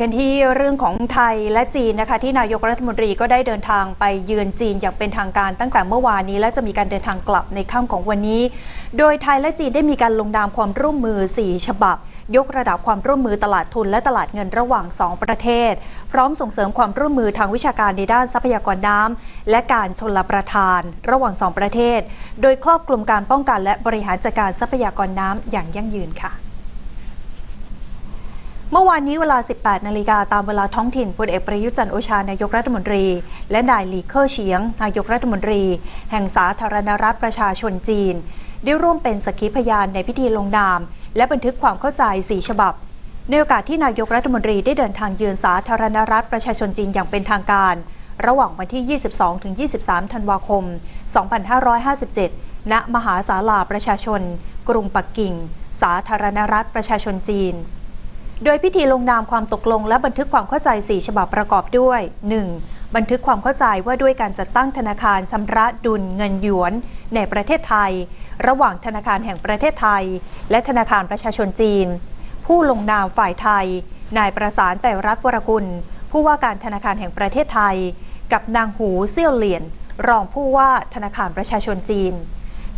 กันที่เรื่องของไทยและจีนนะคะที่นายกรัฐมนตรีก็ได้เดินทางไปเยือนจีนอย่างเป็นทางการตั้งแต่เมื่อวานนี้ และจะมีการเดินทางกลับในค่ำของวันนี้ โดยไทยและจีนได้มีการลงนามความร่วมมือ 4 ฉบับ ยกระดับความร่วมมือตลาดทุนและตลาดเงินระหว่าง 2 ประเทศ พร้อมส่งเสริมความร่วมมือทางวิชาการในด้านทรัพยากรน้ำและการชนละประทาน ระหว่าง 2 ประเทศ โดยครอบคลุมการป้องกันและบริหารจัดการทรัพยากรน้ำอย่างยั่งยืนค่ะ เมื่อวานนี้เวลา 18 นาฬิกาตามเวลาท้องถิ่นพลเอกประยุจันโอชานายกรัฐมนตรี และนายหลีเค่อเฉียง นายกรัฐมนตรี แห่งสาธารณรัฐประชาชนจีน ได้ร่วมเป็นสักขีพยานในพิธีลงนาม และบันทึกความเข้าใจ 4 ฉบับ ในโอกาสที่นายกรัฐมนตรีได้เดินทางเยือนสาธารณรัฐประชาชนจีนอย่างเป็นทางการ ระหว่างวันที่ 22-23 ธันวาคม 2557 ณ มหาศาลาประชาชน กรุงปักกิ่ง สาธารณรัฐประชาชนจีน โดยพิธีลงนามความตกลงและบันทึกความเข้าใจ 4 ฉบับประกอบด้วย 1. บันทึกความเข้าใจว่าด้วยการจัดตั้งธนาคารชำระดุลเงินหยวน ในประเทศไทย ระหว่างธนาคารแห่งประเทศไทย และธนาคารประชาชนจีน ผู้ลงนามฝ่ายไทย นายประสานแต่รัฐวรกุล ผู้ว่าการธนาคารแห่งประเทศไทย กับนางหูเซี่ยวเหลียน รองผู้ว่าธนาคารประชาชนจีน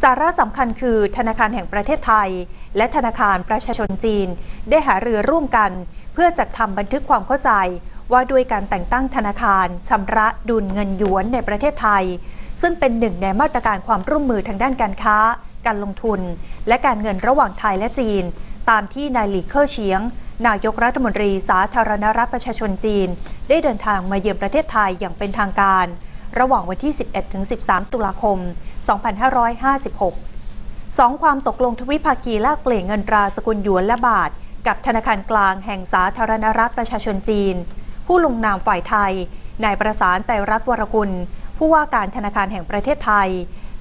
สาระสำคัญคือธนาคารแห่งประเทศไทย และธนาคารประชาชนจีน ได้หารือร่วมกัน เพื่อจัดทำบันทึกความเข้าใจ ว่าด้วยการแต่งตั้งธนาคารชำระดุลเงินหยวนในประเทศไทย ซึ่งเป็นหนึ่งในมาตรการความร่วมมือทางด้านการค้า การลงทุน และการเงินระหว่างไทยและจีน ตามที่นายหลีเค่อเฉียง นายกรัฐมนตรีสาธารณรัฐประชาชนจีน ได้เดินทางมาเยือนประเทศไทยอย่างเป็นทางการ ระหว่างวันที่ 11-13 ตุลาคม 2556สองความตกลงทวิภาคีแลกเปลี่ยนเงินตราสกุลหยวนและบาท กับธนาคารกลางแห่งสาธารณรัฐประชาชนจีน ผู้ลงนามฝ่ายไทย นายประสานแต่รัฐวรกุล ผู้ว่าการธนาคารแห่งประเทศไทย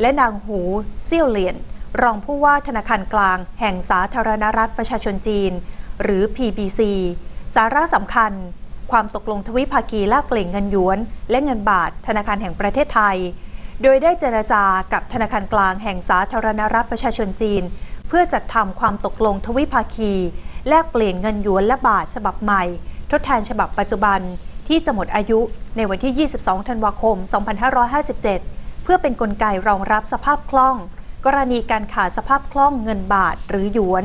และนางหูเซี่ยวเหลียน รองผู้ว่าธนาคารกลาง แห่งสาธารณรัฐประชาชนจีน หรือ PBC สาระสำคัญความตกลงทวิภาคีแลกเปลี่ยนเงินหยวน และเงินบาทธนาคารแห่งประเทศไทย โดยได้เจรจากับธนาคารกลางแห่งสาธารณรัฐประชาชนจีน เพื่อจัดทำความตกลงทวิภาคี แลกเปลี่ยนเงินหยวนและบาทฉบับใหม่ ทดแทนฉบับปัจจุบันที่จะหมดอายุในวันที่ 22 ธันวาคม 2557 เพื่อเป็นนกลไกรองรับสภาพคล่อง กรณีการขาดสภาพคล่องเงินบาทหรือหยวน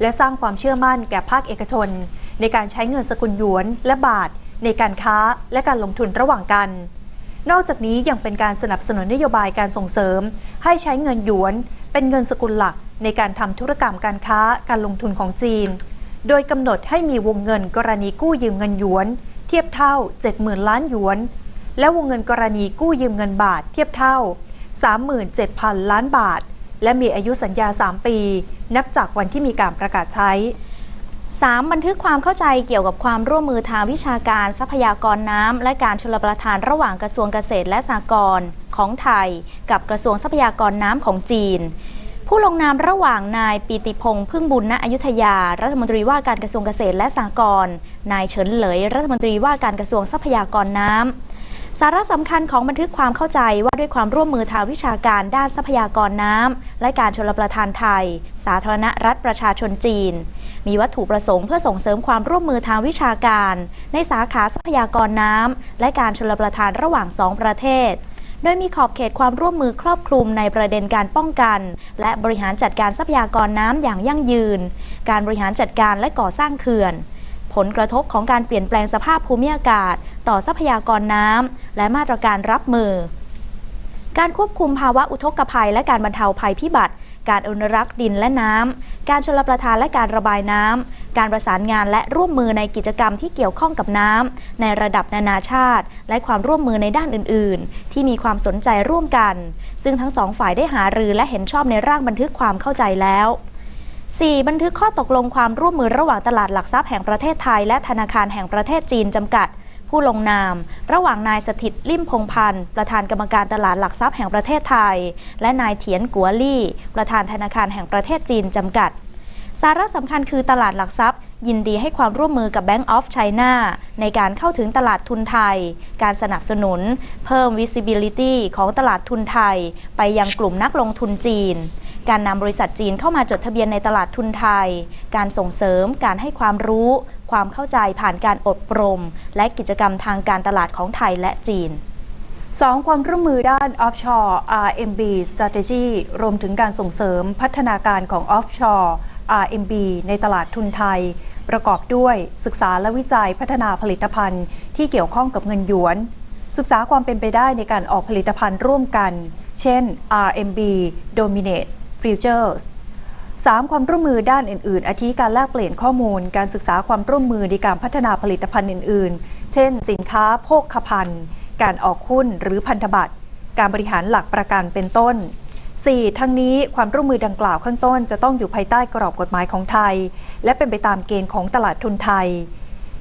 และสร้างความเชื่อมั่นแก่ภาคเอกชน ในการใช้เงินสกุลหยวนและบาท ในการค้าและการลงทุนระหว่างกัน นอกจากนี้ยังเป็นการสนับสนุนนโยบายการส่งเสริม ให้ใช้เงินหยวน เป็นเงินสกุลหลักในการทำธุรกรรมการค้าการลงทุนของจีน โดยกำหนดให้มีวงเงินกรณีกู้ยืมเงินหยวน เทียบเท่า 70,000 ล้านหยวน และวงเงินกรณีกู้ยืมเงินบาท เทียบเท่า 37,000 ล้านบาท และมีอายุสัญญา 3 ปี นับจากวันที่มีการประกาศใช้ 3. บันทึกความเข้าใจเกี่ยวกับความร่วมมือทางวิชาการทรัพยากรน้ำ และการชลประทานระหว่างกระทรวงเกษตรและสหกรณ์ของไทย กับกระทรวงทรัพยากรน้ำของจีน ผู้ลงนามระหว่างนายปีติพงษ์พึ่งบุญณอยุธยา รัฐมนตรีว่าการกระทรวงเกษตรและสหกรณ์นายเฉินเหลย รัฐมนตรีว่าการกระทรวงทรัพยากรน้ำสาระสำคัญของบันทึกความเข้าใจว่าด้วยความร่วมมือทางวิชาการด้านทรัพยากรน้ำและการชลประทานไทย สาธารณรัฐประชาชนจีน มีวัตถุประสงค์เพื่อส่งเสริมความร่วมมือทางวิชาการ ในสาขาทรัพยากรน้ำและการชลประทานระหว่างสองประเทศ โดยมีขอบเขตความร่วมมือครอบคลุมในประเด็นการป้องกัน และบริหารจัดการทรัพยากรน้ำอย่างยั่งยืน การบริหารจัดการและก่อสร้างเขื่อนผลกระทบของการเปลี่ยนแปลงสภาพภูมิอากาศ ต่อทรัพยากรน้ำและมาตรการรับมือ การควบคุมภาวะอุทกภัยและการบรรเทาภัยพิบัติ การอนุรักษ์ดินและน้ำ การชลประทานและการระบายน้ำ การประสานงานและร่วมมือในกิจกรรมที่เกี่ยวข้องกับน้ำในระดับนานาชาติ และความร่วมมือในด้านอื่น ๆ ที่มีความสนใจร่วมกัน ซึ่งทั้งสองฝ่ายได้หารือและเห็นชอบในร่างบันทึกความเข้าใจแล้ว 4. บันทึกข้อตกลงความร่วมมือระหว่างตลาดหลักทรัพย์แห่งประเทศไทย และธนาคารแห่งประเทศจีนจำกัด ผู้ลงนาม ระหว่างนายสถิตลิ่มพงพันธ์ประธานกรรมการตลาดหลักทรัพย์แห่งประเทศไทย และนายเถียนกัวลี่ ประธานธนาคารแห่งประเทศจีนจำกัด สาระสำคัญคือตลาดหลักทรัพย์ ยินดีให้ความร่วมมือกับ Bank of China ในการเข้าถึงตลาดทุนไทย การสนับสนุน เพิ่ม visibility ของตลาดทุนไทย ไปยังกลุ่มนักลงทุนจีน การนำบริษัทจีนเข้ามาจดทะเบียนในตลาดทุนไทย การส่งเสริมการให้ความรู้ ความเข้าใจผ่านการอบรม และกิจกรรมทางการตลาดของไทยและจีน 2. ความร่วมมือด้าน offshore RMB strategy รวมถึงการส่งเสริมพัฒนาการของ offshore RMB ในตลาดทุนไทย ประกอบด้วยศึกษาและวิจัยพัฒนาผลิตภัณฑ์ที่เกี่ยวข้องกับเงินหยวน ศึกษาความเป็นไปได้ในการออกผลิตภัณฑ์ร่วมกัน เช่น RMB Dominate Futures 3. ความร่วมมือด้านอื่น ๆ อาทิการแลกเปลี่ยนข้อมูล การศึกษาความร่วมมือในการพัฒนาผลิตภัณฑ์อื่น ๆ เช่น สินค้าโภคภัณฑ์ การออกหุ้นหรือพันธบัตร การบริหารหลักประกันเป็นต้น 4. ทั้งนี้ความร่วมมือดังกล่าวข้างต้น จะต้องอยู่ภายใต้กรอบกฎหมายของไทย และเป็นไปตามเกณฑ์ของตลาดทุนไทย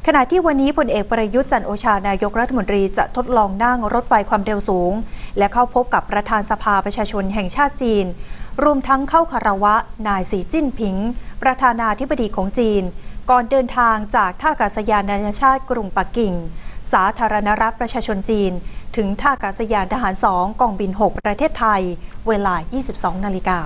ขณะที่วันนี้พลเอกประยุทธ์จันโอชานายกรัฐมนตรีจะทดลองนั่งรถไฟความเร็วสูง และเข้าพบกับประธานสภาประชาชนแห่งชาติจีน รวมทั้งเข้าคารวะ นายสีจิ้นผิง ประธานาธิบดีของจีน ก่อนเดินทางจากท่าอากาศยานนานาชาติกรุงปักกิ่ง สาธารณรัฐประชาชนจีน ถึงท่าอากาศยานทหาร2กองบิน 6 ประเทศไทย เวลา 22 นาฬิกา